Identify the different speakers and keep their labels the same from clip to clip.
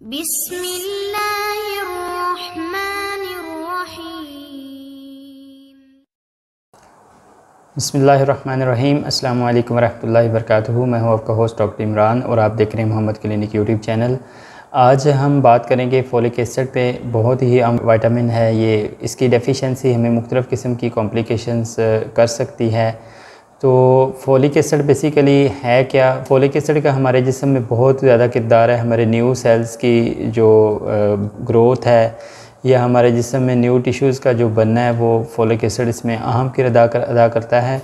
Speaker 1: बसमीम अल्लाम वरहमल वरक मैं हूँ आपका होस्ट डॉक्टर इमरान और आप देख रहे हैं मोहम्मद क्लिनिक यूट्यूब चैनल। आज हम बात करेंगे फोलिक एसिड पे। बहुत ही अम वाइटामिन है ये। इसकी डेफिशिएंसी हमें मुख्तलिफ़ किस्म की कॉम्प्लिकेशंस कर सकती है। तो फोलिक एसिड बेसिकली है क्या? फोलिक एसिड का हमारे जिसम में बहुत ज़्यादा किरदार है हमारे न्यू सेल्स की जो ग्रोथ है या हमारे जिसम में न्यू टिश्यूज़ का जो बनना है वो फोलिक एसिड इसमें अहम किरदार कर, अदा करता है।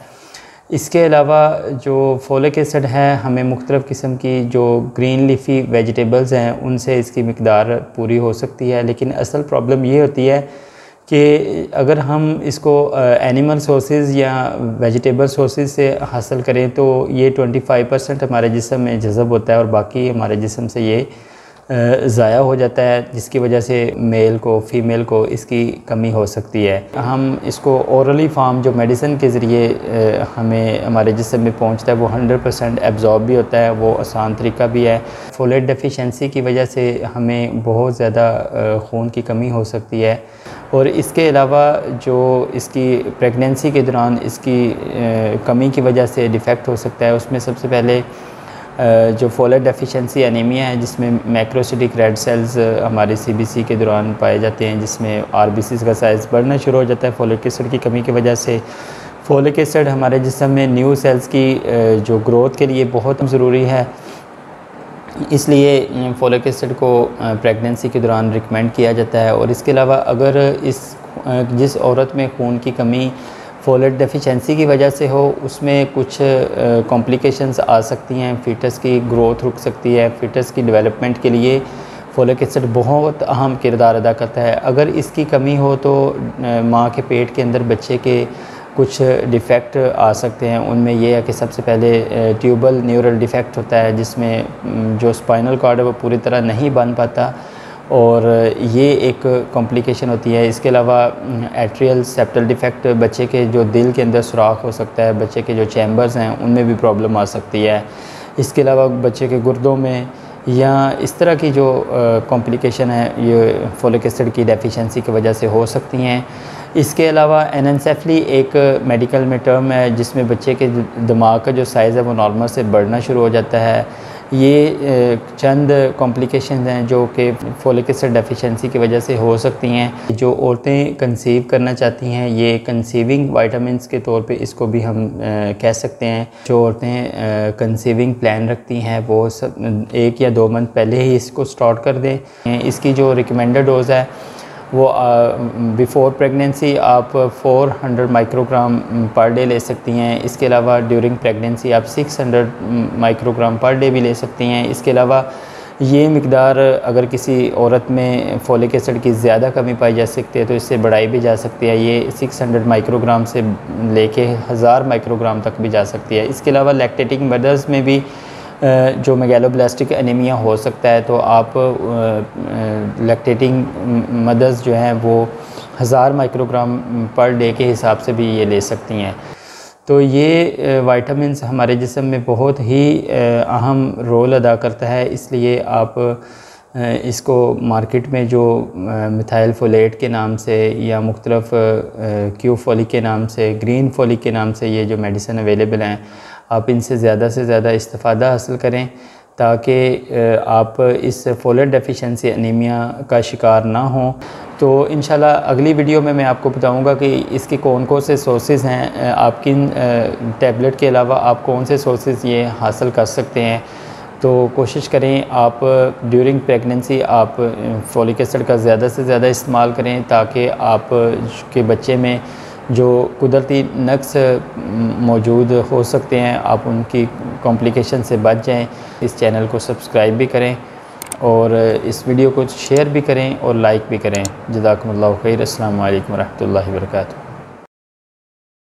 Speaker 1: इसके अलावा जो फोलिक एसिड है हमें मुख्तलिफ़ किस्म की जो ग्रीन लीफी वेजिटेबल्स हैं उनसे इसकी मकदार पूरी हो सकती है लेकिन असल प्रॉब्लम ये होती है कि अगर हम इसको एनिमल सोर्सेज या वेजिटेबल सोर्सेज से हासिल करें तो ये 25 परसेंट हमारे जिसम में जज़ब होता है और बाकी हमारे जिसम से ये ज़ाया हो जाता है, जिसकी वजह से मेल को फ़ीमेल को इसकी कमी हो सकती है। हम इसको औरली फार्म जो मेडिसिन के ज़रिए हमें, हमारे जिसम में पहुँचता है, वो 100 परसेंट एब्जॉर्ब भी होता है, वो आसान तरीका भी है। फोलेट डेफिशिएंसी की वजह से हमें बहुत ज़्यादा खून की कमी हो सकती है। और इसके अलावा जो इसकी प्रेगनेंसी के दौरान इसकी कमी की वजह से डिफ़ेक्ट हो सकता है, उसमें सबसे पहले जो फोलेट डेफिशिएंसी एनीमिया है, जिसमें मैक्रोसिटिक रेड सेल्स हमारे सीबीसी के दौरान पाए जाते हैं, जिसमें आरबीसी का साइज़ बढ़ना शुरू हो जाता है फोलिक एसिड की कमी की वजह से। फोलिक एसिड हमारे जिसम में न्यू सेल्स की जो ग्रोथ के लिए बहुत ज़रूरी है। इसलिए फोलिक एसिड को प्रेगनेंसी के दौरान रिकमेंड किया जाता है। और इसके अलावा अगर इस जिस औरत में खून की कमी फोलेट डेफिशिएंसी की वजह से हो, उसमें कुछ कॉम्प्लिकेशंस आ सकती हैं फ़ीटस की ग्रोथ रुक सकती है फ़ीटस की डेवलपमेंट के लिए फोलिक एसिड बहुत अहम किरदार अदा करता है। अगर इसकी कमी हो तो माँ के पेट के अंदर बच्चे के कुछ डिफ़ेक्ट आ सकते हैं। उनमें यह है कि सबसे पहले ट्यूबल न्यूरल डिफ़ेक्ट होता है, जिसमें जो स्पाइनल कार्ड है वो पूरी तरह नहीं बन पाता। और ये एक कॉम्प्लिकेशन होती है। इसके अलावा एट्रियल सेप्टल डिफेक्ट बच्चे के जो दिल के अंदर सुराख हो सकता है, बच्चे के जो चैम्बर्स हैं, उनमें भी प्रॉब्लम आ सकती है। इसके अलावा बच्चे के गुर्दों में या इस तरह की जो कॉम्प्लिकेशन है, ये फोलिक एसिड की डेफिशिएंसी की वजह से हो सकती हैं। इसके अलावा एनसेफली एक मेडिकल में टर्म है, जिसमें बच्चे के दिमाग का जो साइज़ है, वो नॉर्मल से बढ़ना शुरू हो जाता है। ये चंद कॉम्प्लिकेशन हैं जो कि फोलिक एसिड डेफिशिएंसी की वजह से हो सकती हैं। जो औरतें कंसीव करना चाहती हैं, ये कंसीविंग वाइटामस के तौर पे इसको भी हम कह सकते हैं। जो औरतें कंसीविंग प्लान रखती हैं, वो सब एक या दो मंथ पहले ही इसको स्टार्ट कर दें। इसकी जो रिकमेंडेड डोज़ है वो बिफ़ोर प्रेगनेंसी आप 400 माइक्रोग्राम पर डे ले सकती हैं। इसके अलावा ड्यूरिंग प्रेगनेंसी आप 600 माइक्रोग्राम पर डे भी ले सकती हैं। इसके अलावा ये मकदार अगर किसी औरत में फोलिक एसिड की ज़्यादा कमी पाई जा सकती है तो इससे बढ़ाई भी जा सकती है। ये 600 माइक्रोग्राम से लेके हज़ार माइक्रोग्राम तक भी जा सकती है। इसके अलावा लैक्टेटिंग मदर्स में भी जो मेगेलोब्लास्टिक एनीमिया हो सकता है तो आप लैक्टेटिंग मदर्स जो हैं, वो हज़ार माइक्रोग्राम पर डे के हिसाब से भी ये ले सकती हैं। तो ये वाइटामस हमारे जिसम में बहुत ही अहम रोल अदा करता है, इसलिए आप इसको मार्केट में जो मिथाइल फोलेट के नाम से या मुख्तलफ़ क्यू फोलिक के नाम से ग्रीन फोलिक के नाम से ये जो मेडिसिन अवेलेबल हैं आप इनसे ज़्यादा से ज़्यादा इस्तेफ़ादा हासिल करें ताकि आप इस फोलेट डेफिशिएंसी अनीमिया का शिकार ना हों। तो इन अगली वीडियो में मैं आपको बताऊँगा कि इसके कौन कौन से सोर्सेज हैं आप किन टैबलेट के अलावा आप कौन से सोर्सेज ये हासिल कर सकते हैं। तो कोशिश करें आप ड्यूरिंग प्रेगनेंसी आप फोलिक एसिड का ज़्यादा से ज़्यादा इस्तेमाल करें ताकि आप के बच्चे में जो कुदरती नक्स मौजूद हो सकते हैं, आप उनकी कॉम्प्लिकेशन से बच जाएँ। इस चैनल को सब्सक्राइब भी करें और इस वीडियो को शेयर भी करें और लाइक भी करें। जजाकम्ला खैर। अल्लाम वरहमल वर्का